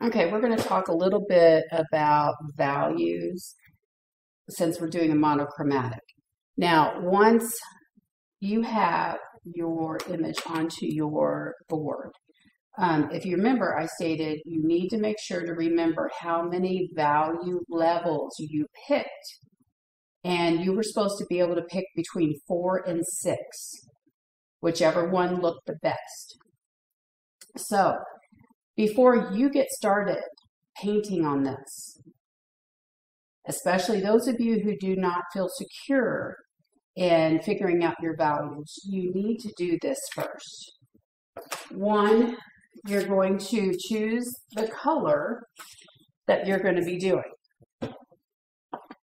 Okay, we're going to talk a little bit about values since we're doing a monochromatic. Now, once you have your image onto your board, um, if you remember, I stated you need to make sure to remember how many value levels you picked. And you were supposed to be able to pick between four and six, whichever one looked the best. So before you get started painting on this, especially those of you who do not feel secure in figuring out your values, you need to do this first. One, you're going to choose the color that you're going to be doing.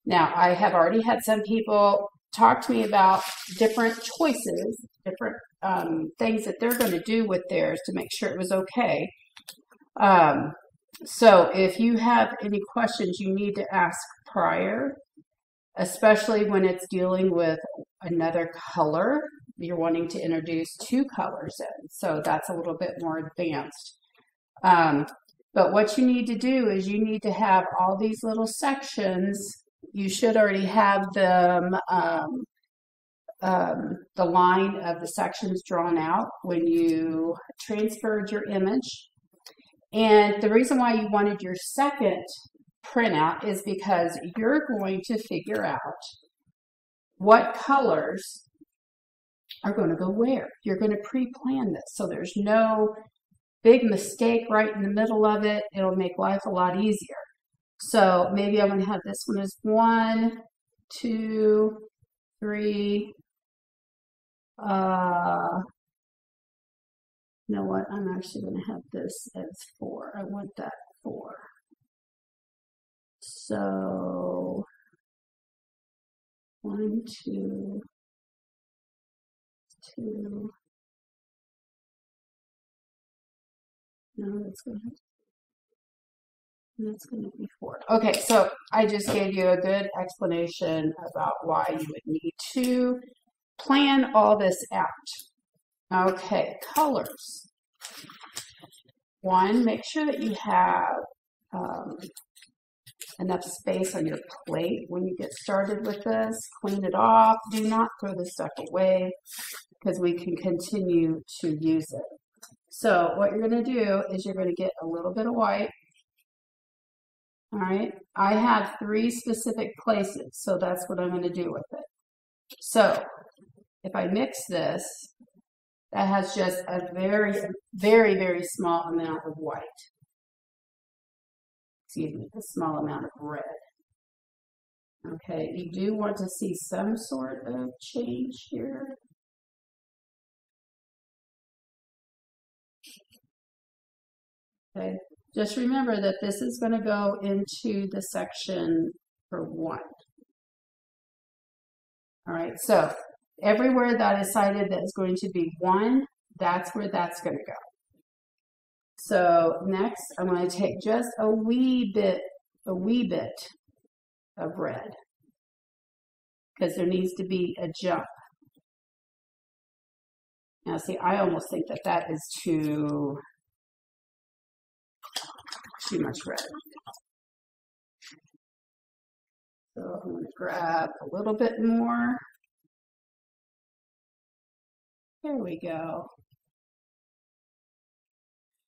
Now, I have already had some people talk to me about different choices, different um, things that they're going to do with theirs to make sure it was okay. Um, so if you have any questions you need to ask prior, especially when it's dealing with another color, you're wanting to introduce two colors in. So that's a little bit more advanced. Um, but what you need to do is you need to have all these little sections. You should already have them, um, um, the line of the sections drawn out when you transferred your image. And the reason why you wanted your second printout is because you're going to figure out what colors are going to go where. You're going to pre-plan this so there's no big mistake right in the middle of it. It'll make life a lot easier. So maybe I'm going to have this one as one, two, three, uh, you know what, I'm actually going to have this as 4. I want that 4. So, 1, 2, 2. No, that's going to that's going to be four. Okay, so I just gave you a good explanation about why you would need to plan all this out. Okay, colors. One, make sure that you have um, enough space on your plate when you get started with this. Clean it off. Do not throw this stuff away because we can continue to use it. So what you're going to do is you're going to get a little bit of white. All right. I have three specific places, so that's what I'm going to do with it. So if I mix this, that has just a very, very, very small amount of white. Excuse me, a small amount of red. Okay, you do want to see some sort of change here. Okay, just remember that this is going to go into the section for one. All right, so Everywhere that is cited that is going to be 1, that's where that's going to go. So next, I'm going to take just a wee bit, a wee bit of red because there needs to be a jump. Now see, I almost think that that is too, too much red. So I'm going to grab a little bit more. There we go.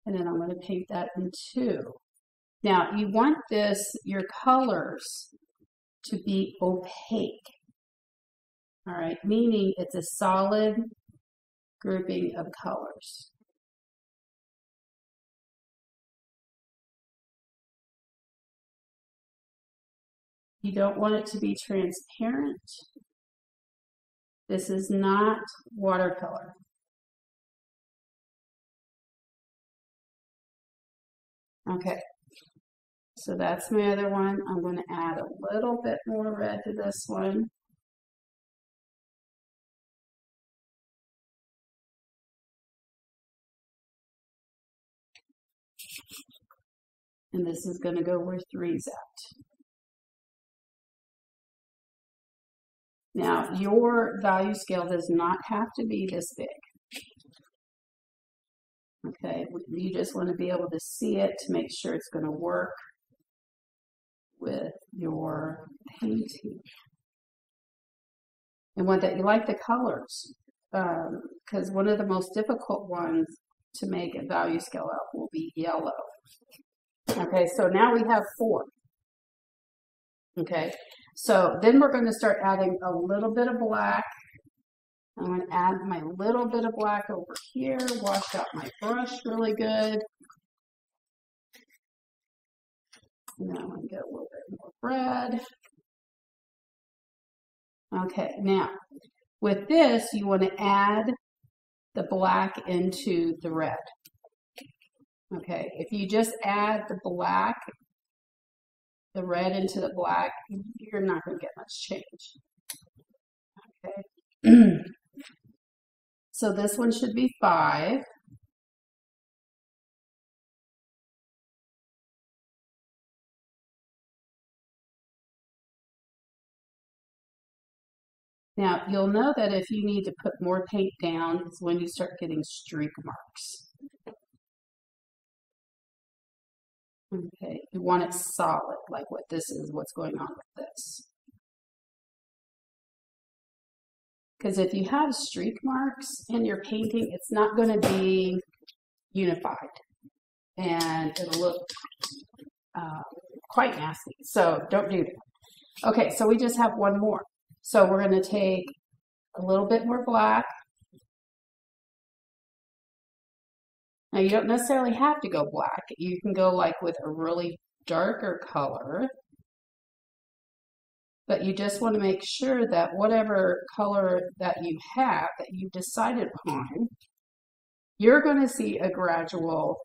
And then I'm going to paint that in two. Now, you want this, your colors, to be opaque. All right, meaning it's a solid grouping of colors. You don't want it to be transparent. This is not watercolor. Okay, so that's my other one. I'm going to add a little bit more red to this one. And this is going to go where three's at. Now, your value scale does not have to be this big. Okay, you just want to be able to see it to make sure it's going to work with your painting. And what that you like the colors, because um, one of the most difficult ones to make a value scale out will be yellow. Okay, so now we have four. Okay, so then we're going to start adding a little bit of black. I'm going to add my little bit of black over here, wash out my brush really good. Now I'm going to get a little bit more red. Okay, now with this, you want to add the black into the red. Okay, if you just add the black, the red into the black, you're not going to get much change. Okay. so this one should be 5. Now, you'll know that if you need to put more paint down, it's when you start getting streak marks. Okay, you want it solid, like what this is, what's going on with this. Because if you have streak marks in your painting, it's not going to be unified. And it'll look uh, quite nasty. So don't do that. Okay, so we just have one more. So we're going to take a little bit more black Now you don't necessarily have to go black. You can go like with a really darker color. But you just want to make sure that whatever color that you have, that you've decided upon, you're going to see a gradual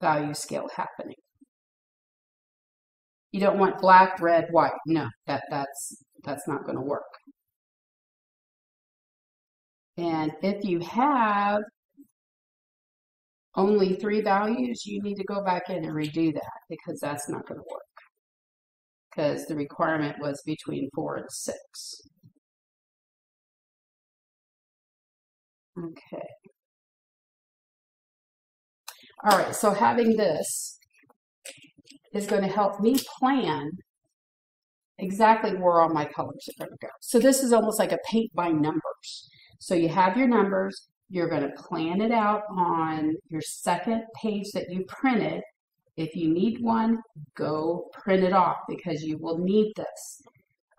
value scale happening. You don't want black, red, white. No, that, that's, that's not going to work. And if you have only three values, you need to go back in and redo that because that's not going to work. Because the requirement was between four and six. Okay. All right, so having this is going to help me plan exactly where all my colors are going to go. So this is almost like a paint by numbers. So you have your numbers, you're going to plan it out on your second page that you printed. If you need one, go print it off because you will need this.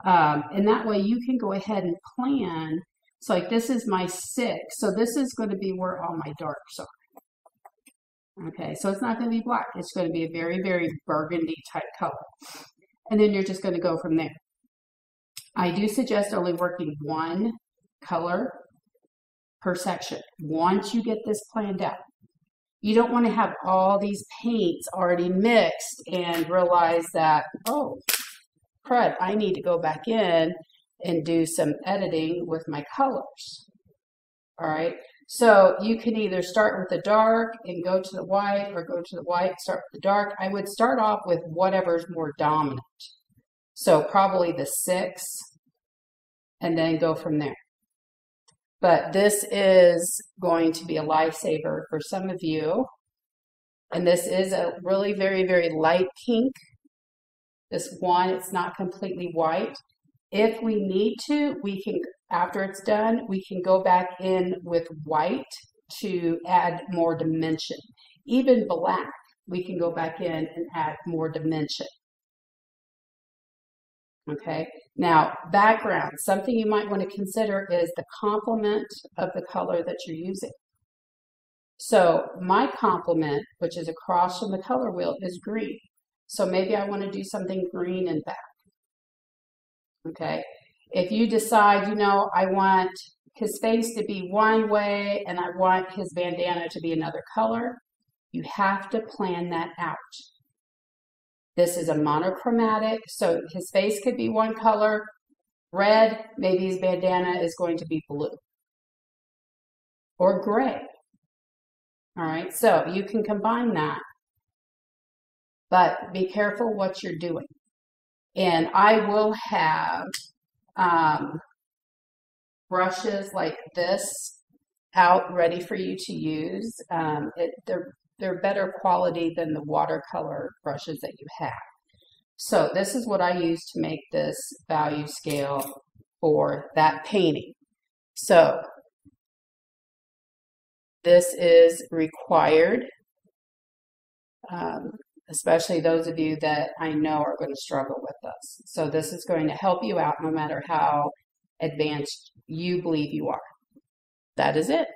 Um, and that way you can go ahead and plan. So like this is my six. So this is going to be where all my darks are. Okay, so it's not going to be black. It's going to be a very, very burgundy type color. And then you're just going to go from there. I do suggest only working one color per section once you get this planned out. You don't want to have all these paints already mixed and realize that, oh, crud, I need to go back in and do some editing with my colors. All right. So you can either start with the dark and go to the white or go to the white, start with the dark. I would start off with whatever's more dominant. So probably the six and then go from there. But this is going to be a lifesaver for some of you. And this is a really very, very light pink. This one, it's not completely white. If we need to, we can, after it's done, we can go back in with white to add more dimension. Even black, we can go back in and add more dimension. Okay, now background, something you might want to consider is the complement of the color that you're using. So my complement, which is across from the color wheel, is green. So maybe I want to do something green and back. Okay, if you decide, you know, I want his face to be one way and I want his bandana to be another color, you have to plan that out. This is a monochromatic, so his face could be one color, red, maybe his bandana is going to be blue or gray. All right, so you can combine that, but be careful what you're doing. And I will have um, brushes like this out ready for you to use. Um, it, they're they're better quality than the watercolor brushes that you have. So this is what I use to make this value scale for that painting. So this is required, um, especially those of you that I know are going to struggle with this. So this is going to help you out no matter how advanced you believe you are. That is it.